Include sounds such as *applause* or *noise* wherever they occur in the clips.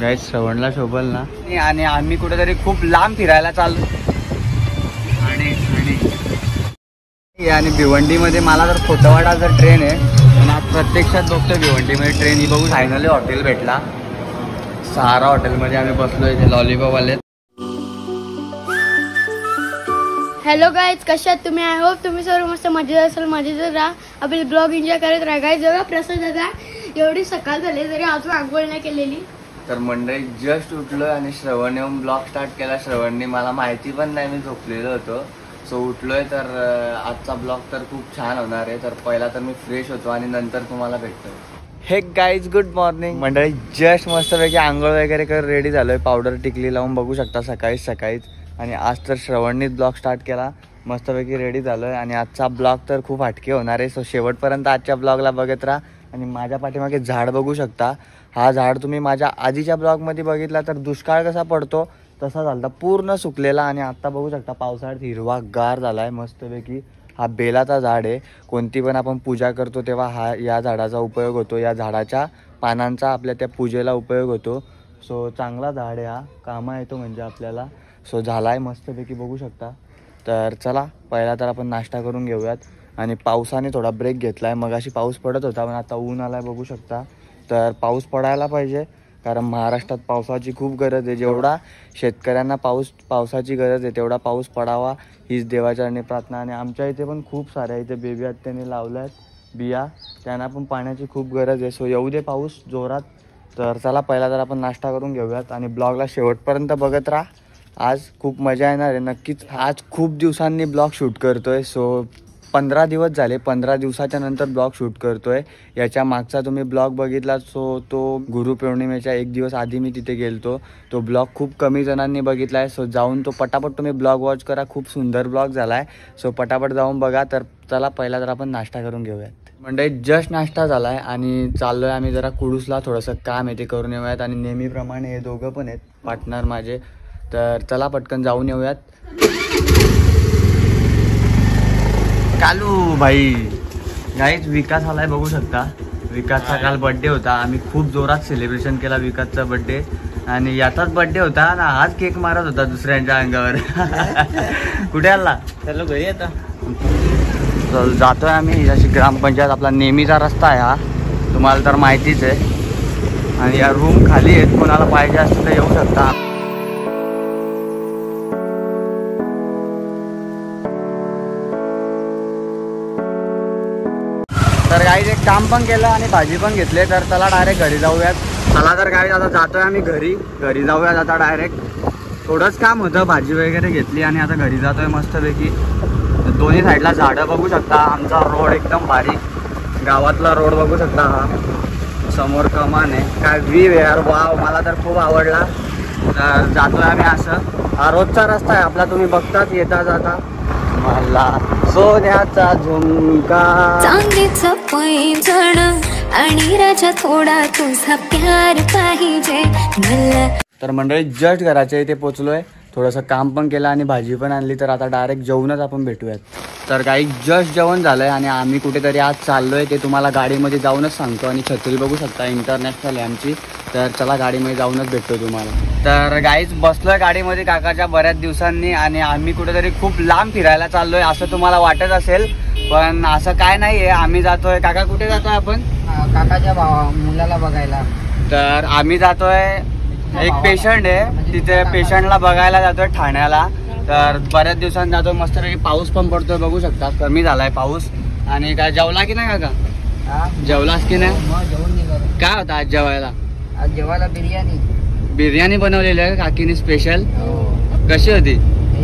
Guys श्रवणला शोभल ना. आणि आम्ही कुठेतरी खूप लांब फिरायला चाललो. आणि आणि आणि भिवंडीमध्ये मला जर खोतवाडा जर ट्रेन आहे पण आज प्रत्यक्षात बघतोय भिवंडीमध्ये ट्रेन ही बघू फायनली हॉटेल भेटला. सहारा हॉटेलमध्ये आम्ही बसलो इथे लॉलीपॉप आले हॅलो गाईज कशात तुम्ही? आय होप तुम्ही सर्व मस्त मजेत असाल मजेत राहा. आपले ब्लॉग एन्जॉय करत राहा. गाईज बघा प्रसाद दादा एवढी सकाळ झाली तरी अजून आंघोळ नाही केलेली. तर मंडळी जस्ट उठलो आणि श्रवण येऊन ब्लॉग स्टार्ट केला. श्रवणने मला माहिती पण नाही मी झोपलेलो होतो. सो उठलोय तर आजचा ब्लॉग तर खूप छान होणार आहे. तर पहिला तर मी फ्रेश होतो आणि नंतर तुम्हाला भेटतो हे गाईज गुड मॉर्निंग मंडळी जस्ट मस्तपैकी आंघोळ वगैरे कर रेडी झालोय. पावडर टिकली लावून बघू शकता सकाळीच सकाळीच. आणि आज तर श्रवणनीच ब्लॉग स्टार्ट केला. मस्तपैकी रेडी झालोय. आणि आजचा ब्लॉग तर खूप हटके होणार आहे. सो शेवटपर्यंत आजच्या ब्लॉगला बघत राहा. आणि माझ्या पाठीमागे झाड बघू शकता. हा झाड तुम्ही माझ्या आधीच्या ब्लॉगमध्ये बघितला तर दुष्काळ कसा पडतो तसा झाला पूर्ण सुकलेला आणि आत्ता बघू शकता पावसाळ्यात हिरवा गार झाला आहे मस्तपैकी हा बेलाचा झाड आहे. कोणती पण आपण पूजा करतो तेव्हा हा या झाडाचा उपयोग होतो. या झाडाच्या पानांचा आपल्या त्या पूजेला उपयोग होतो. सो चांगला झाड आहे हा. कामा येतो म्हणजे आपल्याला. सो झाला आहे मस्तपैकी बघू शकता. तर चला पहिला तर आपण नाश्ता करून घेऊयात. आणि पावसाने थोडा ब्रेक घेतला आहे मगाशी पाऊस पडत होता पण आता ऊन आला बघू शकता. तर पाऊस पडायला पाहिजे. कारण महाराष्ट्रात पावसाची खूप गरज आहे. जेवढा शेतकऱ्यांना पाऊस पावसाची गरज आहे तेवढा पाऊस पडावा हीच देवाचरणी प्रार्थना. आणि आमच्या इथे पण खूप साऱ्या इथे बेबी हत्याने लावल्या आहेत बिया. त्यांना पण पाण्याची खूप गरज आहे. सो येऊ दे पाऊस जोरात. तर चला पहिला तर आपण नाश्ता करून घेऊयात. आणि ब्लॉगला शेवटपर्यंत बघत राहा. आज खूप मजा येणार आहे. नक्कीच आज खूप दिवसांनी ब्लॉग शूट करतोय. सो पंधरा दिवस झाले पंधरा दिवसाच्या नंतर ब्लॉग शूट करतोय. याच्या मागचा तुम्ही ब्लॉग बघितला सो तो गुरुपौर्णिमेच्या एक दिवस आधी मी तिथे गेलतो. तो ब्लॉग खूप कमी जणांनी बघितला आहे सो जाऊन तो पटापट तुम्ही ब्लॉग वॉच करा. खूप सुंदर ब्लॉग झाला आहे सो पटापट जाऊन बघा. तर चला पहिला तर आपण नाश्ता करून घेऊयात. म्हणजे जस्ट नाश्ता झाला आहे आणि चाललोय आम्ही जरा कुडूसला. थोडंसं काम आहे ते करून येऊयात आणि नेहमीप्रमाणे हे दोघं पण आहेत पार्टनर माझे. तर चला पटकन जाऊन येऊयात. कालू भाई. गाईच विकास आलाय बघू शकता. विकासचा काल बर्थडे होता. आम्ही खूप जोरात सेलिब्रेशन केला विकासचा बर्थडे आणि याचाच बर्थडे होता ना हाच केक मारत होता दुसऱ्यांच्या अंगावर. *laughs* कुठे आला? चलो घरी आता. तर जातोय आम्ही. अशी ग्रामपंचायत आपला नेहमीचा रस्ता आहे हा. तुम्हाला तर माहितीच आहे. आणि या रूम खाली आहेत. कोणाला पाहिजे असतील तर येऊ शकता. काम पण केलं आणि भाजी पण घेतली. तर चला डायरेक्ट घरी जाऊयात. चला तर काय आता जातोय आम्ही घरी. घरी जाऊयात आता डायरेक्ट थोडंच काम होतं भाजी वगैरे घेतली आणि आता घरी जातोय मस्तपैकी. दोन्ही साईडला झाडं बघू शकता. आमचा रोड एकदम भारी गावातला रोड बघू शकता हा. समोर कमान आहे. काय वी यार. वाव मला तर खूप आवडला. तर जातोय आम्ही असं. हा रोजचा रस्ता आहे आपला. तुम्ही बघताच येता जाता. मला सोन्याचा झुमका. चांदीचं पैंजण आणि राजा थोडा तुझा प्यार पाहिजे. मला तर मंडळी जस्ट घराच्या इथे पोचलोय. थोडंसं काम पण केलं आणि भाजी पण आणली तर आता डायरेक्ट जेवणच आपण भेटूयात. तर काही जस्ट जेवण झालंय आणि आम्ही कुठेतरी आज चाललोय ते तुम्हाला गाडीमध्ये जाऊनच सांगतो. आणि छत्री बघू शकता इंटरनॅशनल आहे आमची तर चला गाडीमध्ये जाऊनच भेटतो तुम्हाला. तर गाईच बसलोय गाडीमध्ये काकाच्या बऱ्याच दिवसांनी आणि आम्ही कुठेतरी खूप लांब फिरायला चाललोय असं तुम्हाला वाटत असेल. पण असं काय नाहीये आम्ही जातोय. काका कुठे जातोय आपण? काकाच्या भावा मुलाला बघायला. तर आम्ही जातोय एक पेशंट आहे. तिथे पेशंटला बघायला जातोय ठाण्याला. तर बऱ्याच दिवसांनी जातोय. मस्तपैकी पाऊस पण पडतोय बघू शकता. कमी झालाय पाऊस. आणि काय जेवला की नाही काका? जेवलास की नाही? काय होता आज जेवायला? आज जेवायला बिर्याणी. बिर्याणी बनवलेली आहे काकीने स्पेशल हो. कशी होती?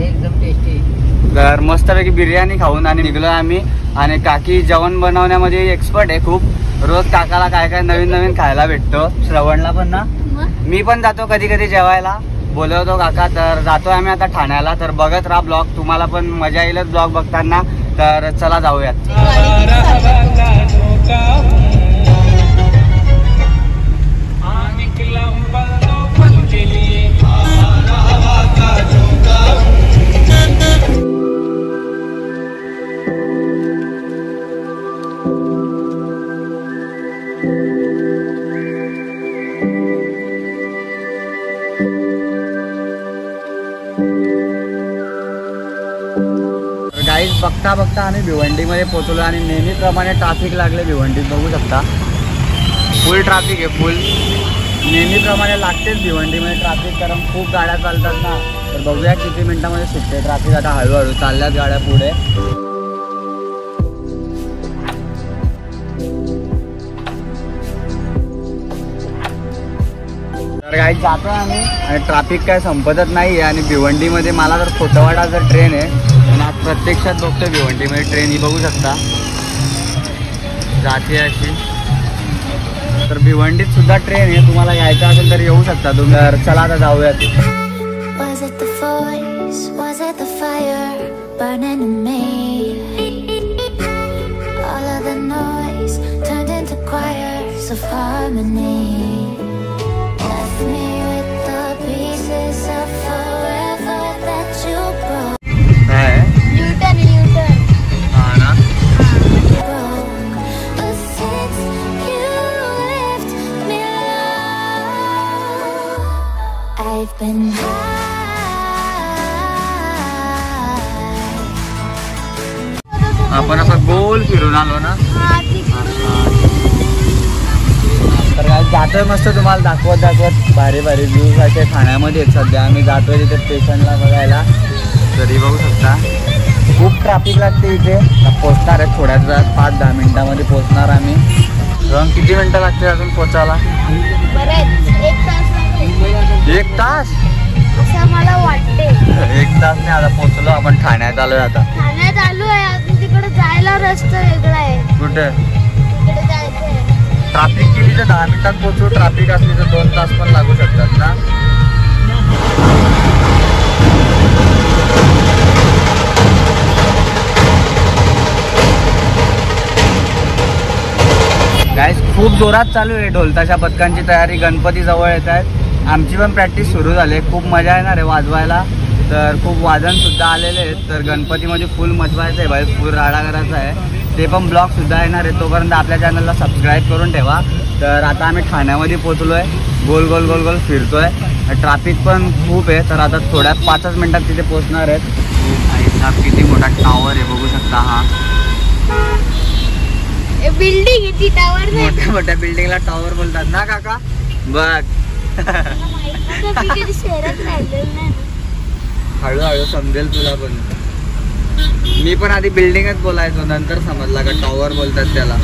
एकदम टेस्टी तर मस्तपैकी बिर्याणी खाऊन आणि निघलो आम्ही. आणि काकी जेवण बनवण्यामध्ये एक्सपर्ट आहे खूप. रोज काकाला काय काय नवीन नवीन खायला भेटतो. श्रवणला पण ना. मी पण जातो कधी कधी जेवायला. बोलवतो काका तर जातोय आम्ही आता ठाण्याला. तर बघत राहा ब्लॉग. तुम्हाला पण मजा येईलच ब्लॉग बघताना. तर चला जाऊयात. बघता बघता? आम्ही भिवंडीमध्ये पोचलो आणि नेहमीप्रमाणे ट्रॅफिक लागले भिवंडीत. बघू शकता. फुल ट्रॅफिक आहे फुल नेहमीप्रमाणे लागतेच भिवंडीमध्ये ट्रॅफिक कारण खूप गाड्या चालतात ना. तर बघूया किती मिनटामध्ये सुटते ट्रॅफिक आता हळूहळू चालल्यात गाड्या पुढे. तर काही जातो आम्ही. आणि ट्रॅफिक काय संपतच नाही आहे आणि भिवंडीमध्ये मला तर जर ट्रेन आहे प्रत्यक्षात बघतो भिवंडी म्हणजे ट्रेन ही बघू शकता. जाते अशी. तर भिवंडीत सुद्धा ट्रेन आहे तुम्हाला यायचं असेल तर येऊ शकता तुम्ही. चला आता जाऊया ते All of the noise turned into choirs of harmony. Been high. आपण असं गोल फिरून आलो ना. तर काय जातोय मस्त तुम्हाला दाखवत दाखवत. भारी भारी व्ह्यूज असे ठाण्यामध्ये. सध्या आम्ही जातोय तिथे स्टेशनला बघायला. तरी बघू शकता. खूप ट्रॅफिक लागते इथे. पोचणार आहे थोड्याच वेळात पाच दहा मिनिटामध्ये पोचणार आम्ही. किती मिनिटं लागते अजून पोचायला एक तास? असं मला वाटते एक तास नाही आता पोचलो आपण ठाण्यात आलोय आता. ठाण्यात आलो आहे अजून तिकडे जायला रस्ता वेगळा आहे. कुठे? तिकडे जायचंय. ट्रॅफिक केली तर दहा मिनिटात पोचू ट्रॅफिक असली तर दोन तास पण लागू शकतात ना? खूप जोरात चालू आहे ढोलताशा पथकांची तयारी. गणपती जवळ येत आहेत आमची पण प्रॅक्टिस सुरू झाली. आहे खूप मजा येणार आहे वाजवायला. तर खूप वादन सुद्धा आलेले आहेत. तर गणपतीमध्ये फुल मजवायचं आहे भाई. फुल राडा करायचा आहे. ते पण ब्लॉग सुद्धा येणार आहे. तोपर्यंत आपल्या चॅनलला सबस्क्राईब करून ठेवा. तर आता आम्ही ठाण्यामध्ये पोचलो आहे गोल गोल गोल गोल फिरतोय. ट्रॅफिक पण खूप आहे. तर आता थोड्या पाचच मिनिटात तिथे पोचणार आहेत. आणि हा किती मोठा टावर आहे बघू शकता हा. बिल्डिंग मोठ्या मोठ्या बिल्डिंगला टॉवर बोलतात ना काका? बघ. हळूहळू समजेल तुला पण. मी पण आधी बिल्डिंगच बोलायचो नंतर समजला का टॉवर बोलतात त्याला.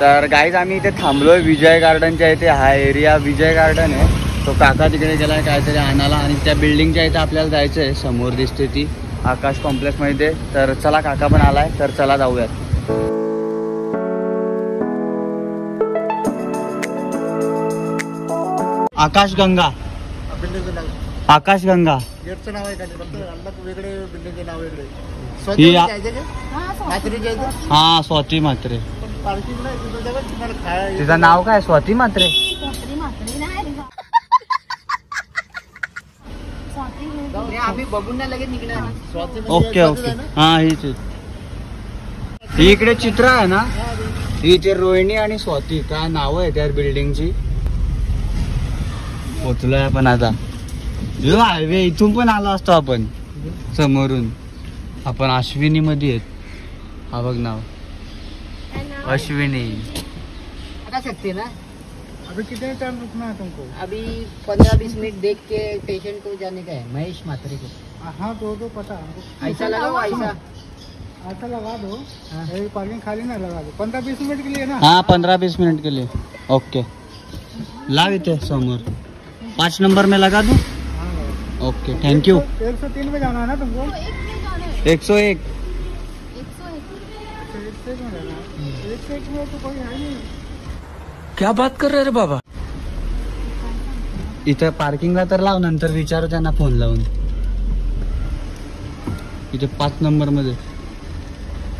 तर गाईज आम्ही इथे थांबलोय विजय गार्डनच्या इथे. हा एरिया विजय गार्डन आहे. तो काका तिकडे गेलाय काहीतरी आणायला आणि त्या बिल्डिंगच्या इथे आपल्याला जायचं आहे समोर दिसते ती आकाश कॉम्प्लेक्समध्ये. तर चला काका पण आलाय. तर चला जाऊयात. आकाश गंगा आकाश गंगा गेटचं नाव आहे का नाही? फक्त अलग वेगळे बिल्डिंगचे नाव वेगळे. ही स्वतः आ- जायचं का? रात्रीच्या इथं? हा स्वाती म्हात्रे पण पार्किंग नाही तिथं जागा तुम्हाला खायला तिचं नाव काय? स्वाती म्हात्रे नाही, आम्ही बघून नाही लगेच निघणार. स्वाती म्हणजे ओके ओके. आहे ना? हा हीच. ही इकडे चित्र आहे ना? ही इथे रोहिणी आणि स्वाती काय नाव आहे त्या बिल्डिंगची पोचलोय आपण आता. यो हायवे इथून पण आलो असतो आपण समोरून. आपण अश्विनी मध्ये आहेत. हा बघ नाव. अश्विनी. बता सकते ना? अभी कितने टाइम रुकना है तुमको? अभी पंद्रह बीस मिनट देख के स्टेशन को जाने का है महेश मात्रे को। हाँ तो तो पता ऐसा लगाओ ऐसा। ऐसा लगा दो। हाँ। पार्किंग खाली ना लगा दो। पंद्रह बीस मिनट के लिए ना? हा पंधरा बीस मिनिट के लिए। ओके। लाव इथे समोर। पाच नंबर में लगा दूं? हाँ। ओके थैंक यू एक सौ तीन में जाना है ना तुमको? एक सौ एक तो एक से एक। में जाना है। एक से एक में तो कोई है नहीं। क्या बात कर रहे रे बाबा? इथं पार्किंगला तर लाव नंतर विचारू त्यांना फोन लावून. इथे पाच नंबरमध्ये.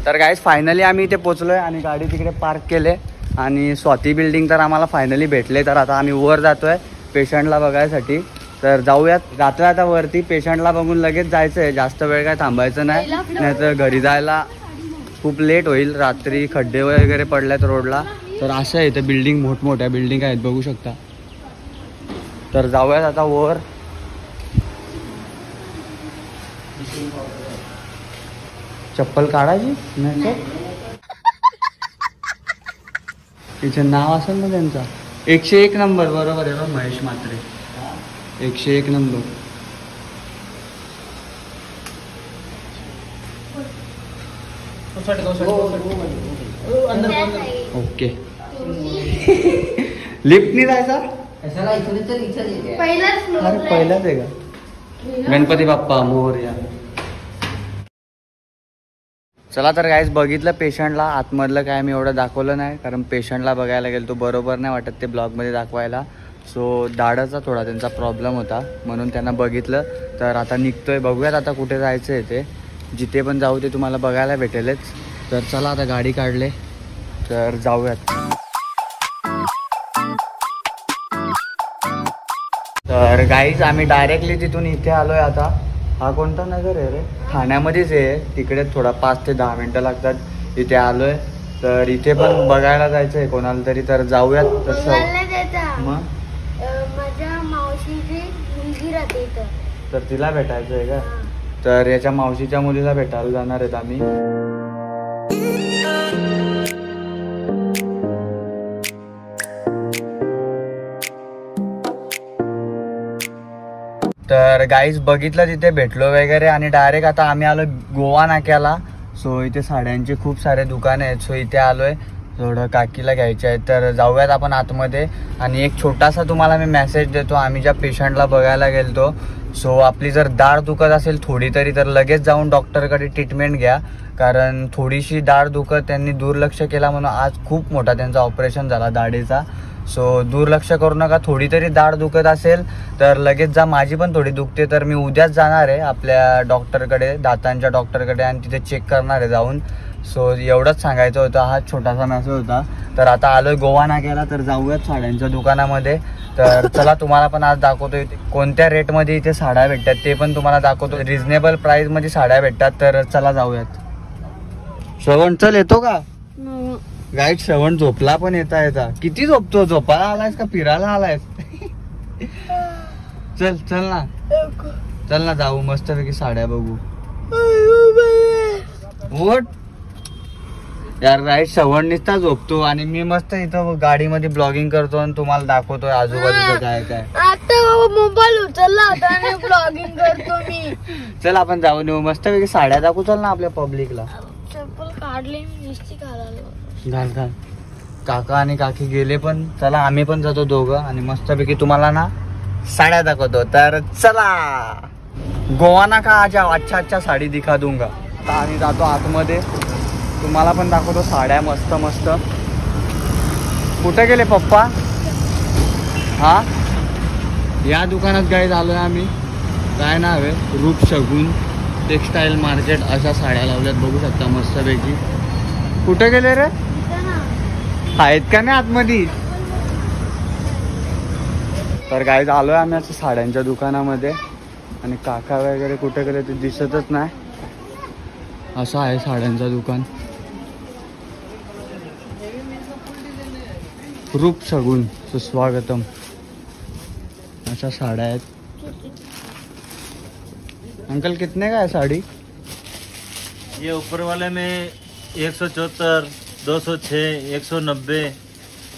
तर गाईज फायनली आम्ही इथे पोचलोय आणि गाडी तिकडे पार्क केले. आणि स्वाती बिल्डिंग तर आम्हाला फायनली भेटले. तर आता आम्ही वर जातोय. पेशंटला बघायसाठी. तर जाऊयात. जातो आता वरती पेशंटला बघून लगेच जायचंय. जास्त वेळ काय थांबायचं नाही. नाहीतर घरी जायला खूप लेट होईल. रात्री खड्डे वगैरे पडल्यात रोडला. तर असं आहे ते बिल्डिंग मोठमोठ्या बिल्डिंग आहेत. बघू शकता. तर जाऊयात आता वर. चप्पल काढायची नाही *laughs* तिचं नाव असेल ना त्यांचं? एकशे एक नंबर बरोबर आहे बा महेश म्हात्रे. एकशे एक नंबर. ओके. *laughs* लिफ्टनी जायचा कशाला इकडे तर इथं येते. पहिलाच floor अरे ला पहिलाच आहे का? गणपती बाप्पा मोरया. चला तर काहीच बघितलं पेशंटला आतमधलं काय मी एवढं दाखवलं नाही कारण पेशंटला बघायला गेलो तो बरोबर नाही वाटत ते ब्लॉगमध्ये दाखवायला. सो दाढाचा थोडा त्यांचा प्रॉब्लेम होता म्हणून त्यांना बघितलं. तर आता निघतोय बघूयात आता कुठे जायचं आहे ते. जिथे पण जाऊ ते तुम्हाला बघायला भेटेलच. तर चला आता गाडी काढले तर जाऊयात. तर गाईज आम्ही डायरेक्टली तिथून इथे आलोय आता. हा कोणता नगर आहे रे? ठाण्यामध्येच आहे. तिकडे थोडा पाच ते दहा मिनटं लागतात. इथे आलोय. तर इथे पण बघायला जायचं आहे कोणाला तरी तर जाऊयात तसं. मग? अं, माझ्या मावशीची मुलगी राहते इथं. तर तिला भेटायचं आहे का तर याच्या मावशीच्या मुलीला भेटायला जाणार आहेत आम्ही. तर गाईज बघितलं तिथे भेटलो वगैरे आणि डायरेक्ट आता आम्ही आलो गोवा नाक्याला. सो इथे साड्यांचे खूप सारे दुकान आहेत. सो इथे आलोय. थोडं काकीला घ्यायचे आहेत. तर जाऊयात आपण आतमध्ये. आणि एक छोटासा तुम्हाला मी मेसेज देतो. आम्ही ज्या पेशंटला बघायला गेलतो सो आपली जर दाढ दुखत असेल थोडी तरी तर लगेच जाऊन डॉक्टरकडे ट्रीटमेंट घ्या. कारण थोडीशी दाढ दुखत त्यांनी दुर्लक्ष केला म्हणून आज खूप मोठा त्यांचा ऑपरेशन झाला दाढीचा. सो दुर्लक्ष करू नका. थोडी तरी दाढ दुखत असेल तर लगेच जा. माझी पण थोडी दुखते तर मी उद्याच जाणार आहे आपल्या डॉक्टरकडे दातांच्या डॉक्टरकडे आणि तिथे चेक करणार आहे जाऊन. सो एवढंच सांगायचं होतं. हा छोटासा मेसेज होता. तर आता आलोय गोवा नाक्याला तर जाऊयात साड्यांच्या दुकानामध्ये. तर चला तुम्हाला पण आज दाखवतो इथे कोणत्या रेटमध्ये इथे साड्या भेटतात ते पण तुम्हाला दाखवतो रिझनेबल प्राईसमध्ये साड्या भेटतात तर चला जाऊयात. श्रवण चल येतो का? गाईड श्रवण झोपला पण येता येता. किती झोपतो? झोपायला आलायस का? फिरायला आलायस? चल चल ना. चल ना जाऊ. मस्तपैकी साड्या बघू. उठ. यार राईट श्रवण नुसता झोपतो आणि मी मस्त इथं गाडीमध्ये ब्लॉगिंग करतो आणि तुम्हाला दाखवतोय आजूबाजूचं काय काय. आता मोबाईल उचलला ब्लॉगिंग करतो मी. चल आपण जाऊन येऊ. मस्तपैकी साड्या दाखवू. चल ना आपल्या पब्लिकला चप्पल काढले मी नुसती घालायला घाल घाल. काका आणि काकी गेले पण चला आम्ही पण जातो दोघं आणि मस्तपैकी तुम्हाला ना साड्या दाखवतो. तर चला! गोवा ना का आज अच्छा अच्छा साडी दिखा दूंगा. आता आम्ही जातो आतमध्ये. तुम्हाला पण दाखवतो साड्या मस्त मस्त. कुठे गेले पप्पा? हा? या दुकानात गाईज आलोय आम्ही. काय नाव आहे? रूप शगून टेक्स्टाईल मार्केट अशा साड्या लावल्यात. बघू शकता मस्तपैकी कुठे गेले रे? आहेत का नाही आतमध्ये? तर गाईज आलोय आम्ही असं साड्यांच्या दुकानामध्ये. आणि काका वगैरे कुठे गेले ते दिसतच नाही. असं आहे साड्यांचं दुकान. रूप सगून सुस्वागतम. अशा साड्या आहेत. अंकल कितने का है साड़ी? ये ऊपर वाले में एक सौ चौहत्तर दो सौ छः एक सौ नब्बे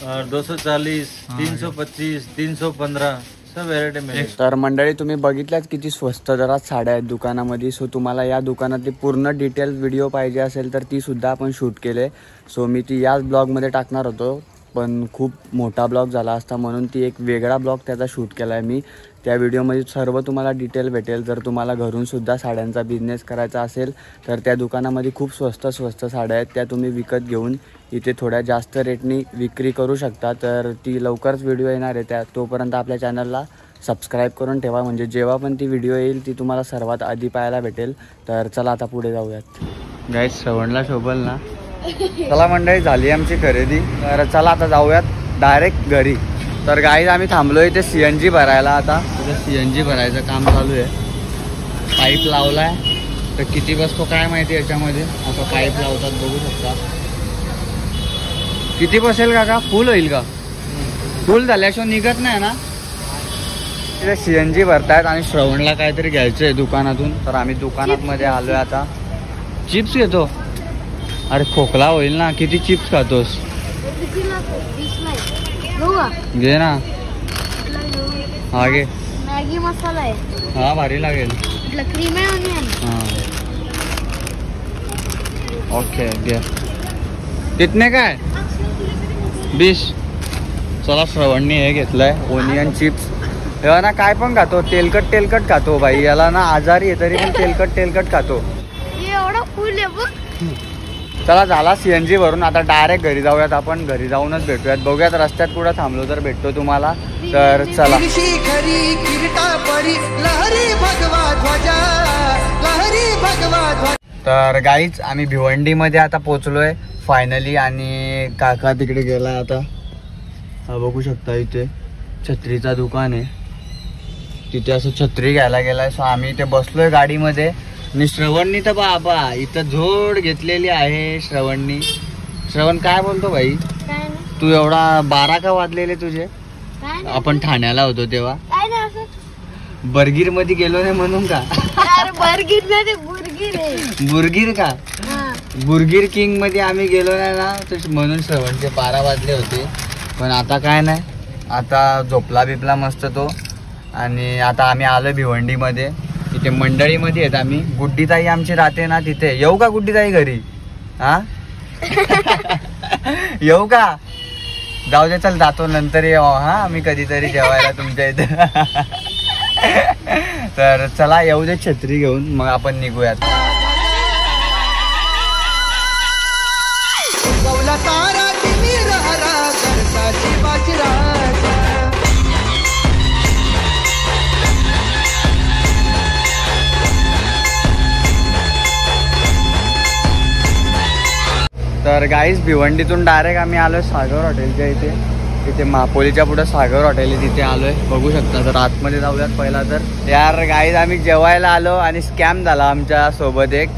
और दो सौ चालीस तीन सौ पच्चीस तीन सौ में तर मंडळी तुम्ही बघितल्याच किती स्वस्त दरात साड्या आहेत दुकानामध्ये? सो तुम्हाला या दुकानातली पूर्ण डिटेल व्हिडिओ पाहिजे असेल तर ती सुद्धा आपण शूट केले. सो मी ती याच ब्लॉगमध्ये टाकणार होतो. पण खूप मोठा ब्लॉग झाला असता म्हणून ती एक वेगळा ब्लॉग त्याचा शूट केला आहे मी. त्या व्हिडिओमध्ये सर्व तुम्हाला डिटेल भेटेल. जर तुम्हाला घरूनसुद्धा साड्यांचा बिझनेस करायचा असेल तर त्या दुकानामध्ये खूप स्वस्त स्वस्त साड्या आहेत. त्या तुम्ही विकत घेऊन इथे थोड्या जास्त रेटनी विक्री करू शकता. तर ती लवकरच व्हिडिओ येणार आहे. त्या तोपर्यंत आपल्या चॅनलला सबस्क्राईब करून ठेवा. म्हणजे जेव्हा पण ती व्हिडिओ येईल ती तुम्हाला सर्वात आधी पाहायला भेटेल. तर चला आता पुढे जाऊयात. गाईज श्रवणला शोभल ना? चला मंडळी झाली आमची खरेदी. तर चला आता जाऊयात. डायरेक्ट घरी. तर गाईज आम्ही थांबलो इथे सी एन जी भरायला आता. तिथे सी एन जी भरायचं काम चालू आहे. पाईप लावलाय. तर किती बसतो काय माहिती याच्यामध्ये? असं पाईप लावतात बघू शकता. किती बसेल काका? फुल होईल का? फुल झाल्याशिवाय निघत नाही ना? तिथे सी एन जी भरतायत आणि श्रवणला काहीतरी घ्यायचं आहे दुकानातून. तर आम्ही दुकानात मध्ये आलोय आता. चिप्स घेतो. अरे खोकला होईल ना? किती चिप्स खातोस? घे ना? हा घे मॅगी मसाला आहे. हा भारी लागेल. ऑनियन हाँ. ओके घे. कितने काय? बीस चला श्रवणनी हे घेतलंय. ओनियन चिप्स तेव्हा ना काय पण खातो. तेलकट तेलकट खातो भाई. याला ना आजारी आहे तरी पण तेलकट तेलकट खातो. एवढं फुल आहे चला झाला सीएनजी भरून आता डायरेक्ट घरी जाऊयात आपण. घरी जाऊनच भेटूयात. बघूयात रस्त्यात कुठं थांबलो तर भेटतो तुम्हाला. तर चला. तर गाईच आम्ही भिवंडीमध्ये आता पोचलोय. फायनली आणि काका तिकडे गेलाय आता. हा बघू शकता इथे. छत्रीचा दुकान आहे. तिथे असं छत्री घ्यायला गेलाय. सो आम्ही इथे बसलोय गाडीमध्ये. आणि श्रवणनी तर बाबा इथं झोड घेतलेली आहे श्रवणनी. श्रवण काय बोलतो भाई तू एवढा बारा का वाजलेले तुझे? आपण ठाण्याला होतो तेव्हा. बर्गीरमध्ये गेलो नाही म्हणून का? बर्गीर का? हा. बुरगीर किंगमध्ये आम्ही गेलो नाही ना तर म्हणून श्रवणचे बारा वाजले होते. पण आता काय नाही. आता झोपला बिपला मस्त तो. आणि आता आम्ही आलो भिवंडीमध्ये. ते मंडळीमध्ये आहेत आम्ही. गुड्डीताई आमची राहते ना तिथे. येऊ का गुड्डीताई घरी? हा? *laughs* येऊ का? जाऊ दे चल जातो नंतर येऊ. हा आम्ही कधीतरी जेवायला तुमच्या इथे. *laughs* तर चला येऊ दे छत्री घेऊन. मग आपण निघूयात. तर गाईज भिवंडीतून डायरेक्ट आम्ही आलोय सागर हॉटेलच्या इथे. इथे मापोलीच्या पुढे सागर हॉटेल आहे तिथे आलोय. बघू शकता तर आतमध्ये जाऊयात पहिला तर. यार गाईज आम्ही जेवायला आलो आणि स्कॅम झाला आमच्यासोबत एक.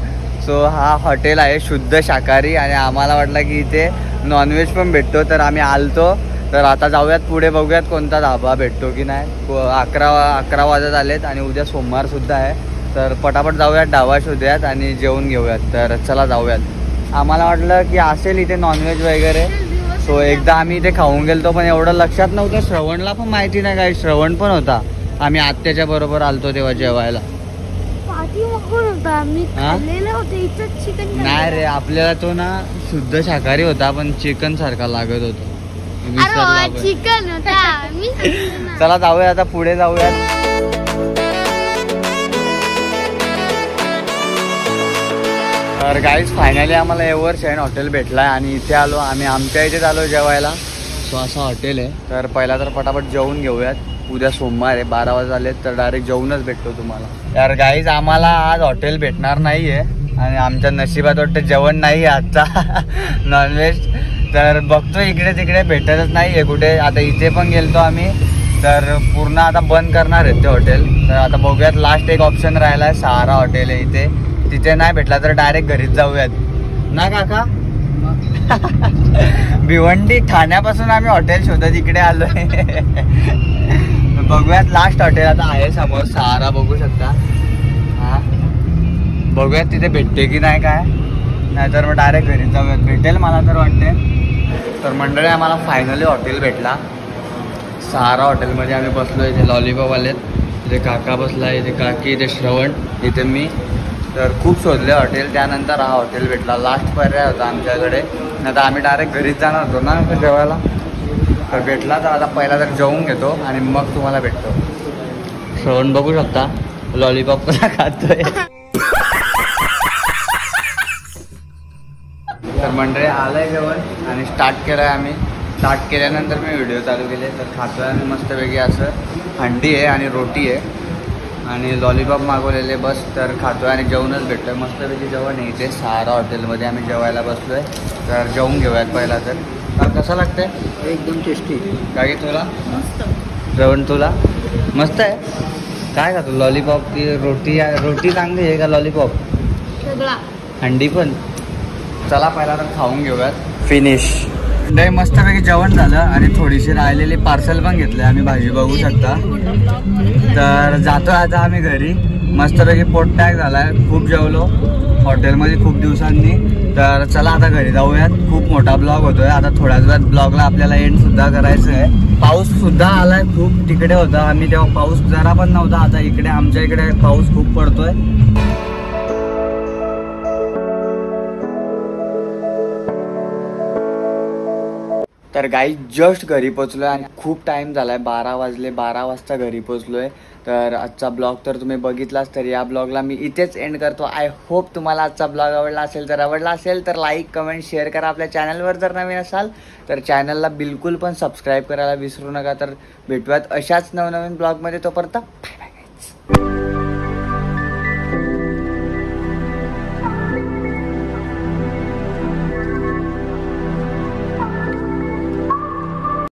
सो हा हॉटेल आहे शुद्ध शाकाहारी आणि आम्हाला वाटलं की इथे नॉनव्हेज पण भेटतो. तर आम्ही आलतो. तर आता जाऊयात पुढे बघूयात कोणता धाबा भेटतो की नाही. को- अकरा अकरा वाजत आलेत आणि उद्या सोमवार सुद्धा आहे. तर पटापट जाऊयात धाबा शोधूयात आणि जेवून घेऊयात. तर चला जाऊयात. आम्हाला वाटलं की असेल इथे नॉनव्हेज वगैरे. सो एकदा आम्ही इथे खाऊन गेलतो पण एवढं लक्षात नव्हतं. श्रवणला पण माहिती नाही काय श्रवण पण होता. आम्ही आत्याच्या बरोबर आलतो तेव्हा जेवायला. नाही रे आपल्याला तो ना शुद्ध शाकाहारी होता पण चिकन सारखा लागत होतो. चिकन होता. *laughs* चला जाऊया आता पुढे जाऊयात. तर गाईज फायनली आम्हाला एव्हर शेन हॉटेल भेटलाय. आणि इथे आलो आम्ही आमच्या इथेच आलो जेवायला. सो असं हॉटेल आहे. तर पहिला तर पटापट जेवून घेऊयात. उद्या सोमवार आहे बारा वाजता आलेत तर डायरेक्ट जेवूनच भेटतो तुम्हाला. यार गाईज आम्हाला आज हॉटेल भेटणार नाहीये. आणि आमच्या नशिबात वाटतं जेवण नाही आहे आजचा. *laughs* नॉनव्हेज तर बघतो इकडे तिकडे भेटतच नाही आहे कुठे. आता इथे पण गेलतो आम्ही. तर पूर्ण आता बंद करणार आहेत ते हॉटेल तर आता बघूयात लास्ट एक ऑप्शन राहिला आहे सहारा हॉटेल आहे इथे. तिथे नाही भेटला तर डायरेक्ट घरीच जाऊयात. ना काका? *laughs* भिवंडी ठाण्यापासून आम्ही हॉटेल शोधत इकडे आलोय. *laughs* बघूयात लास्ट हॉटेल आता आहे समोर सहारा बघू शकता. हा? बघूयात तिथे भेटते की नाही काय. नाहीतर मग डायरेक्ट घरी जाऊयात. भेटेल मला तर वाटते. तर मंडळी आम्हाला फायनली हॉटेल भेटला. सहारा हॉटेलमध्ये आम्ही बसलो इथे लॉलीपॉप आलेत इथे काका बसला इथे काकी इथे श्रवण इथे मी. तर खूप शोधले हॉटेल त्यानंतर हा हॉटेल भेटला. लास्ट पर्याय होता आमच्याकडे. नाही तर आम्ही डायरेक्ट घरीच जाणार होतो ना जेवायला. तर भेटला तर आता पहिला तर जेवून घेतो आणि मग तुम्हाला भेटतो. श्रवण बघू शकता. लॉलीपॉप कसा खातोय. तर मंडळी आलंय जेवण आणि स्टार्ट केलंय आम्ही. स्टार्ट केल्यानंतर मी व्हिडिओ चालू केले. तर खातोय आणि मस्तपैकी असं. हंडी आहे आणि रोटी आहे. आणि लॉलीपॉप मागवलेले बस तर खातोय आणि जेवणच भेटतोय. मस्तपैकी जेवण आहे इथे सहारा हॉटेलमध्ये आम्ही जेवायला बसलोय. तर जेवून घेऊयात पहिला तर. कसं लागतंय? एकदम टेस्टी काय तुला? जेवण तुला? मस्त आहे. काय खातो? लॉलीपॉप की रोटी रोटी चांगली आहे का लॉलीपॉप सगळा. हंडी पण. चला पहिला तर खाऊन घेऊयात. फिनिश लय मस्तपैकी जेवण झालं आणि थोडीशी राहिलेली पार्सल पण घेतले. आम्ही भाजी बघू शकता. तर जातो आता आम्ही घरी. मस्तपैकी पोट पॅक झालाय. खूप जेवलो. हॉटेलमध्ये खूप दिवसांनी. तर चला आता घरी जाऊयात. खूप मोठा ब्लॉग होतोय. आता थोड्याच वेळात ब्लॉगला आपल्याला एंड सुद्धा करायचं आहे पाऊस सुद्धा आलाय. खूप तिकडे होता. आम्ही तेव्हा पाऊस जरा पण नव्हता. आता इकडे आमच्या इकडे पाऊस खूप पडतोय. तर गाई जस्ट घरी पोचलो आहे आणि खूप टाइम झालाय. बारा वाजले बारा वाजता घरी पोचलोय. तर आजचा ब्लॉग तर तुम्ही बघितलाच तर या ब्लॉगला मी इथेच एंड करतो. आय होप तुम्हाला आजचा ब्लॉग आवडला असेल तर आवडला असेल तर लाईक कमेंट शेअर करा आपल्या चॅनलवर जर नवीन असाल तर चॅनलला बिलकुल पण सबस्क्राईब करायला विसरू नका. तर भेटूयात अशाच नवनवीन ब्लॉगमध्ये तोपर्यंत बाय बाय